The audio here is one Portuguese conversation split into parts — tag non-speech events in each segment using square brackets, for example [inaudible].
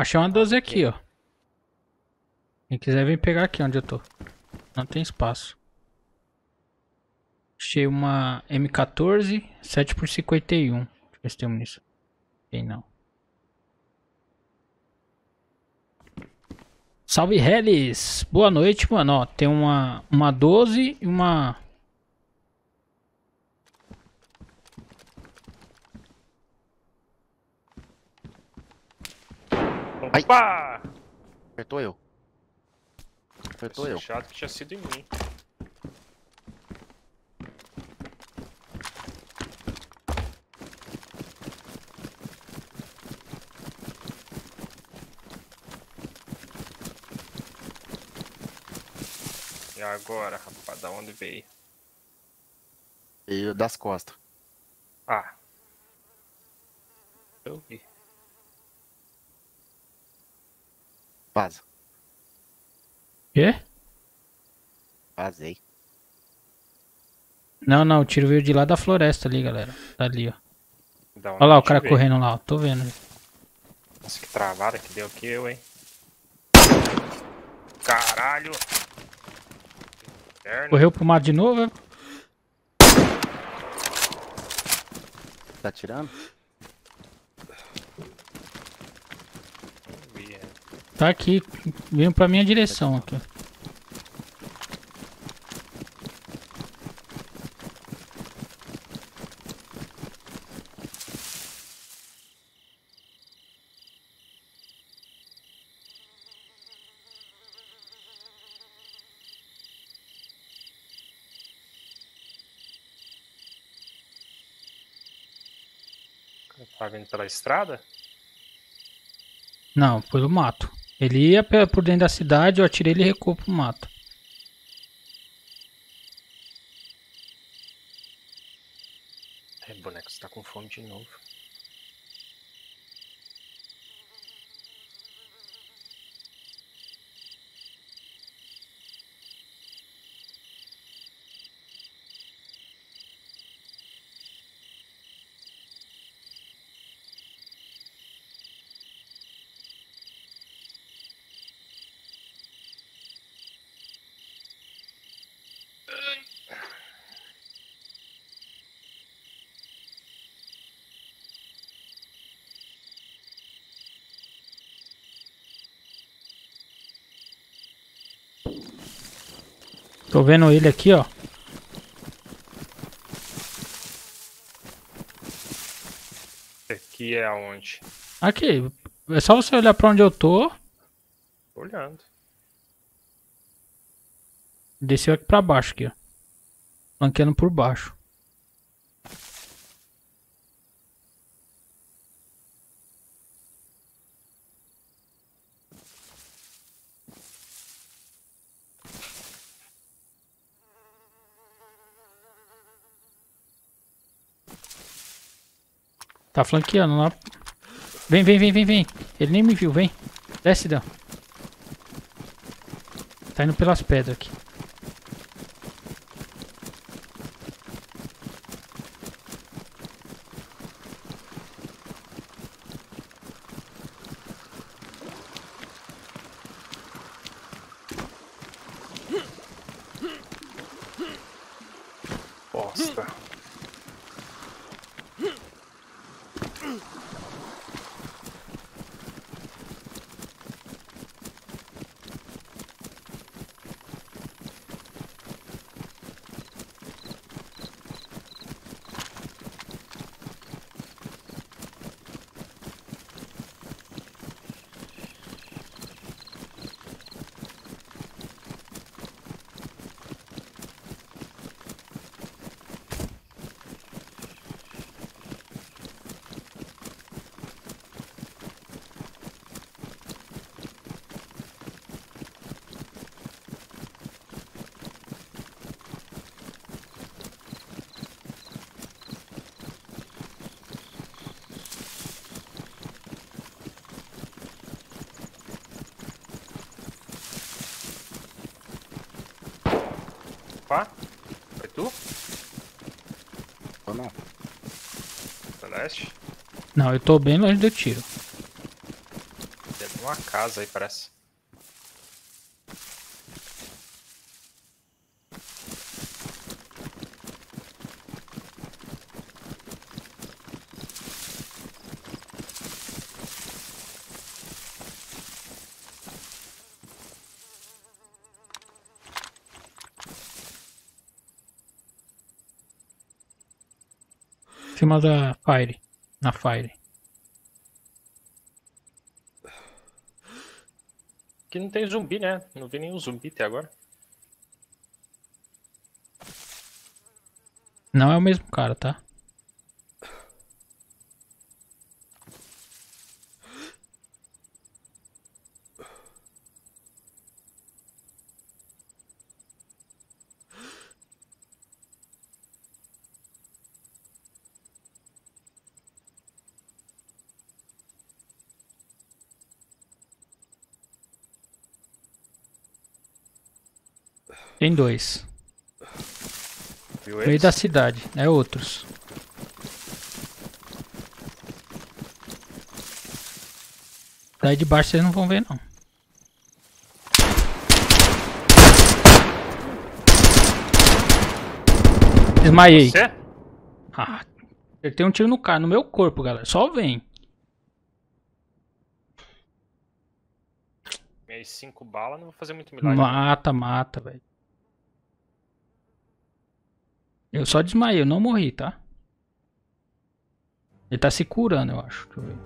Achei uma 12 aqui, ó. Quem quiser vem pegar aqui onde eu tô. Não tem espaço. Achei uma M14 7 por 51 Deixa eu ver se tem munição. Tem não. Salve Hellis! Boa noite, mano. Ó, tem uma, uma 12 e uma Opa! Apertou eu. Apertou eu. Chato que tinha sido em mim. E agora, rapaz, da onde veio? Veio das costas. Ah. Eu vi. Vaza. Quê? Vazei. Não, não, o tiro veio de lá da floresta ali, galera. Tá ali, ó. Olha lá o que cara veio? correndo lá, ó. Tô vendo. Nossa, que travada que deu aqui eu, hein? Caralho! Inferno. Correu pro mato de novo, é? Tá atirando? Não vi, é. Tá aqui. Veio pra minha direção aqui. Tá vindo pela estrada? Não, pelo mato. Ele ia por dentro da cidade, eu atirei ele recuou pro mato. É, boneco, você tá com fome de novo. Tô vendo ele aqui, ó. Aqui é aonde? Aqui. É só você olhar pra onde eu tô. Tô olhando. Desceu aqui pra baixo aqui, ó. Flanqueando por baixo. Tá flanqueando lá. Vem, vem, vem, vem, vem. Ele nem me viu, vem. Desce, Dan. Tá indo pelas pedras aqui. Bosta. Opa! Foi tu? Ou não? Celeste? Não, eu tô bem longe do tiro. Beleza. uma casa aí, parece. Cima da Fire. Na Fire. Aqui não tem zumbi, né? Não vi nenhum zumbi até agora. Não é o mesmo cara, tá? Tem dois. Viu No meio da cidade. É outros. Daí de baixo vocês não vão ver não. Desmaiei. Você? Ah, tem um tiro no cara, no meu corpo, galera. Só vem. Minhas cinco balas, não vou fazer muito milagre. Mata, mata, velho. Eu só desmaiei, eu não morri, tá? Ele tá se curando, eu acho. Deixa eu ver.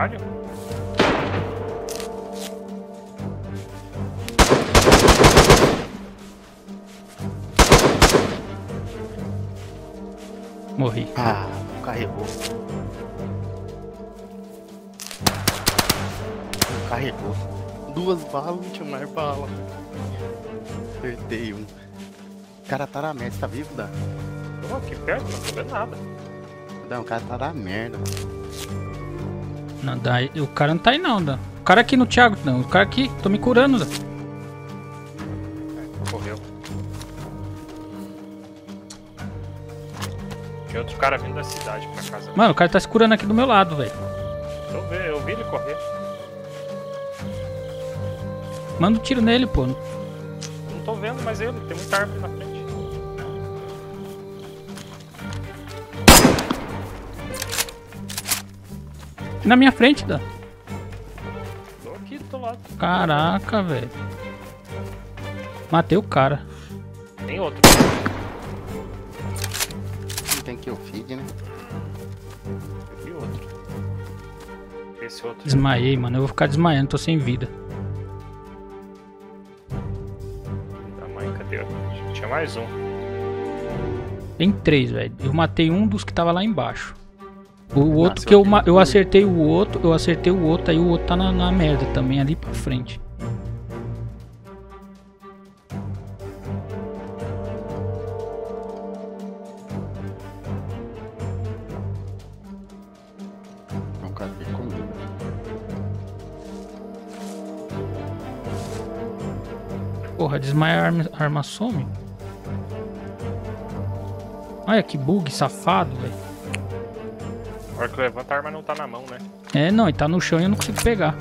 Caralho. Morri. Ah, não carregou. Não carregou. Duas balas, não tinha mais bala. Acertei um. O cara tá na merda, você tá vivo, Dan? Tô aqui perto, não tô vendo nada. Dan, o cara tá na merda. Não, daí, o cara não tá aí não, Dan. O cara aqui no Thiago, não. O cara aqui, tô me curando, Dan. Correu. Tinha outro cara vindo da cidade pra casa. Mano, o cara tá se curando aqui do meu lado, velho. Eu vi, eu vi ele correr. Manda um tiro nele, pô. Não tô vendo mais ele, tem muita árvore na Na minha frente, Dan. Tô aqui do teu lado. Caraca, velho. Matei o cara. Tem outro. Não tem kill feed, né? Eu vi outro. Esse outro. Desmaiei, mano. Eu vou ficar desmaiando, tô sem vida. Da mãe, cadê? Que Tinha mais um. Tem três, velho. Eu matei um dos que tava lá embaixo. O outro que eu, eu acertei o outro, eu acertei o outro, aí o outro tá na, na merda também, ali pra frente. Comigo. Porra, desmaia a arma, a arma some. Olha que bug safado, velho. A hora que levanta a arma não tá na mão, né? É, não, ele tá no chão e eu não consigo pegar.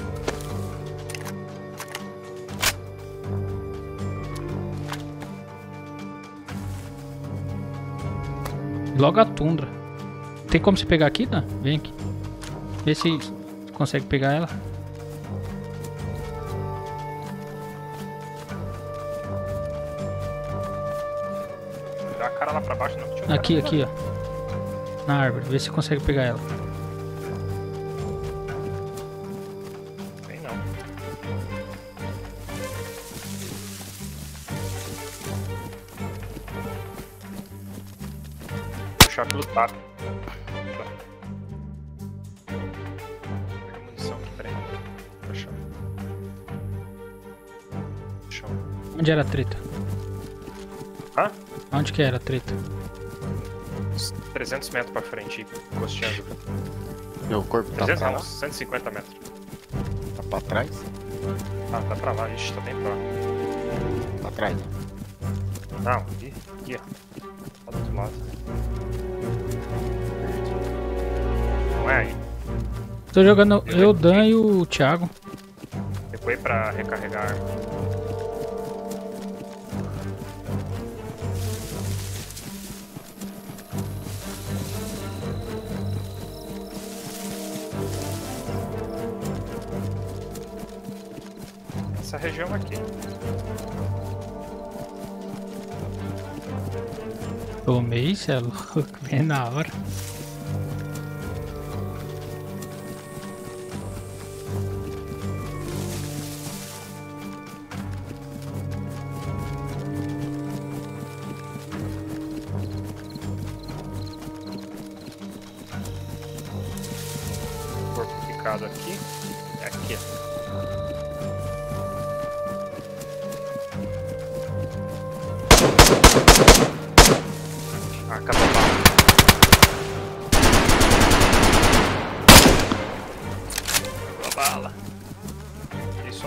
Logo a tundra. Tem como você pegar aqui, Dan? Vem aqui. Vê se consegue pegar ela. Dá a cara lá pra baixo, não. Aqui, aqui, ó na árvore. Vê se consegue pegar ela. Bem, não. Puxar pelo. Onde era a treta? Hã? Onde que era a treta? Uns 300 metros pra frente, costeando. Meu corpo tá 300 pra não, lá, uns 150 metros. tá pra trás, Ah, tá pra lá, ixi, tá bem pra lá. pra trás. Não, aqui, aqui, ó. Tá do outro lado. Não é aí. Tô jogando eu, Dan e o Thiago. Depois pra recarregar a arma. Essa região aqui. Tomei, cê é louco. Bem na hora.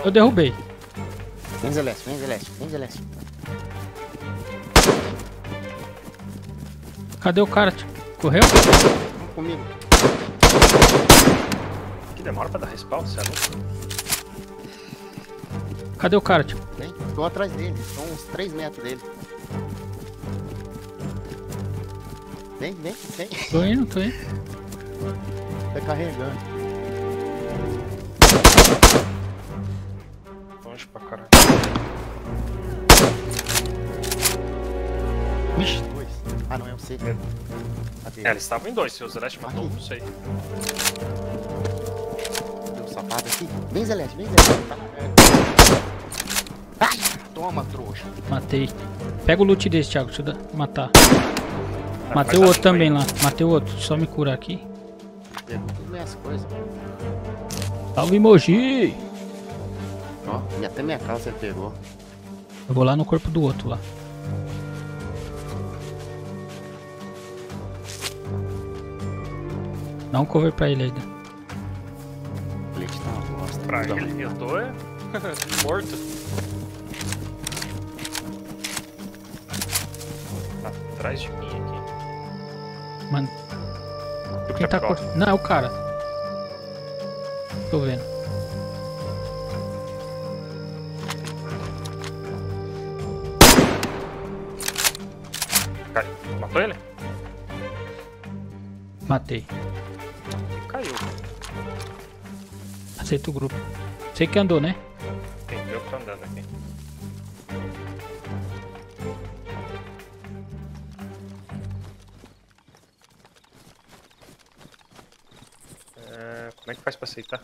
Eu derrubei. Vem Zeleste, vem Zeleste, vem Zeleste. Cadê o cara? tio? Correu? Vamos comigo. que demora pra dar respawn, você é louco? Cadê o cara, tio? Vem, tô atrás dele, estão uns 3 metros dele. Vem, vem, vem. Tô indo, tô indo. Tá carregando. Longe pra caralho. Vixe, dois. Ah, não é você. É. Cadê? É, eles estavam em dois, se o Zeleste matou, Aqui. não sei. Cadê o safado aqui? Vem Zeleste, vem Zeleste. Tá. Ai, toma, trouxa. Matei. Pega o loot desse, Thiago. Deixa eu dar- matar. Ah, Matei o outro limpa aí. também lá. Matei o outro. Só me curar aqui. Pegou tudo minhas coisas. Salve, Moji! Ó, e até minha calça ele pegou. Eu vou lá no corpo do outro lá. Dá um cover pra ele. O leite tá uma bosta. Pra Não. ele, eu tô é, [laughs] morto. Tá atrás de mim aqui. Mano, quem tá cortando? Não, é o cara. Tô vendo. Cai. Matou ele? Matei. E caiu. Aceita o grupo. Sei que andou, né? Tem eu que tô andando aqui. É, como é que faz pra aceitar?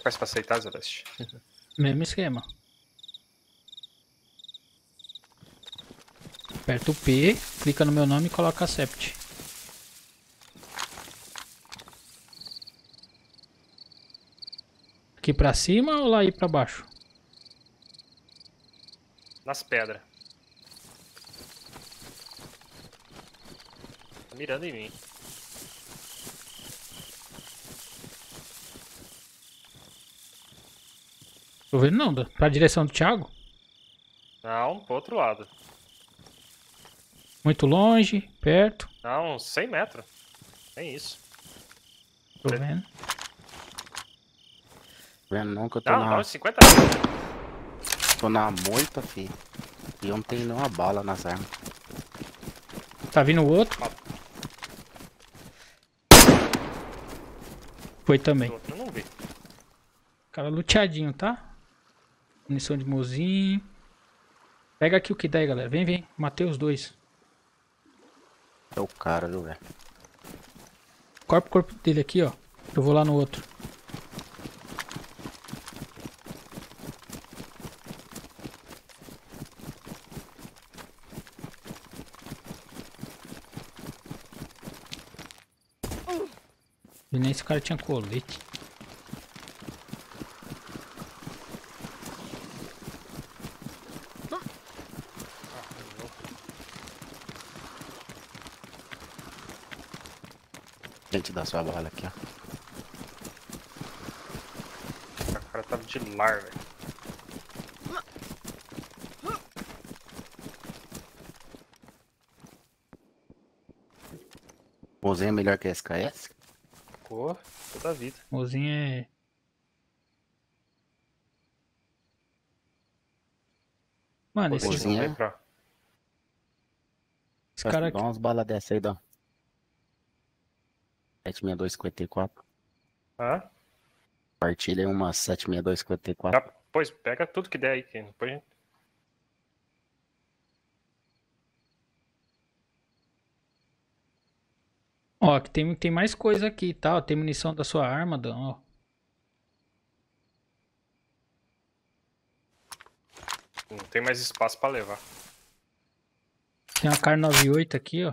Que faz pra aceitar, Zeleste? [laughs] Mesmo esquema. Aperta o P, clica no meu nome e coloca accept. Aqui pra cima ou lá aí pra baixo? Nas pedras. Tá mirando em mim. Tô vendo não, pra direção do Thiago. Não, pro outro lado. Muito longe, perto. Não, uns 100 metros. É isso. Tô Preto. vendo. Vendo não que eu tô Não, na, não, uns 50 metros. tô na moita, filho. E eu não tenho nenhuma bala nas armas. Tá vindo o outro. Foi também. Eu não vi. Cara luteadinho, tá? Munição de mozinho. Pega aqui o que dá aí, galera. Vem, vem. Matei os dois. É o cara, viu, velho? Corpo o corpo dele aqui, ó. Eu vou lá no outro. E nem esse cara tinha colete. Gente, dá sua bala aqui, ó. O cara tava de lar, velho. Mozinho é melhor que a SKS? Pô, toda a vida. Mozinho é. Mano, esse, Mozinho. Mozinho. Pra... esse cara aqui. Dá umas balas dessa aí, dá. 76254. Hã? Partilha uma 76254. Tá, pois, pega tudo que der aí, que depois a gente... Ó, que tem, tem mais coisa aqui, tá? Ó, tem munição da sua arma, Dan, ó. não tem mais espaço pra levar. Tem uma Kar 98 aqui, ó.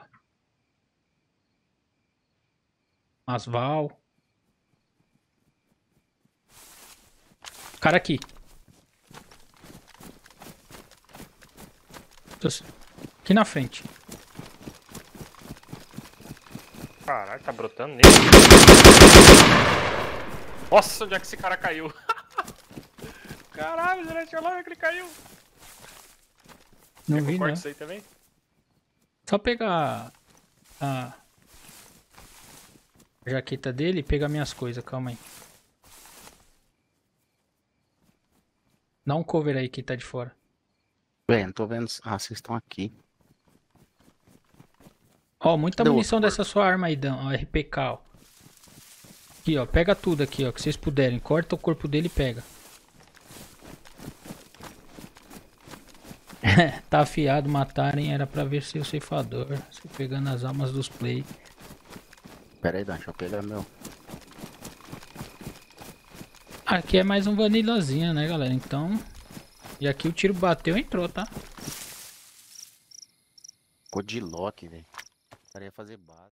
Asval. Cara aqui. Aqui na frente. Caralho, tá brotando nele. Nossa, onde é que esse cara caiu? [laughs] Caralho, Zé, olha lá que ele caiu. Não Quer que vi, também? Só pegar a jaqueta dele e pegar minhas coisas, calma aí. Dá um cover aí que tá de fora. Véi, não tô vendo. Ah, vocês estão aqui. Ó, muita o munição outro dessa sua arma aí, Dan, ó, RPK, ó. Aqui, ó, pega tudo aqui, ó, que vocês puderem. Corta o corpo dele e pega. [laughs] tá afiado, matarem, era pra ver se o ceifador. Se pegando as almas dos play. Pera aí, Dan, deixa eu pegar meu. Aqui é mais um vanilazinha, né, galera? Então. E aqui o tiro bateu e entrou, tá? Ficou de lock, velho. O cara ia fazer base.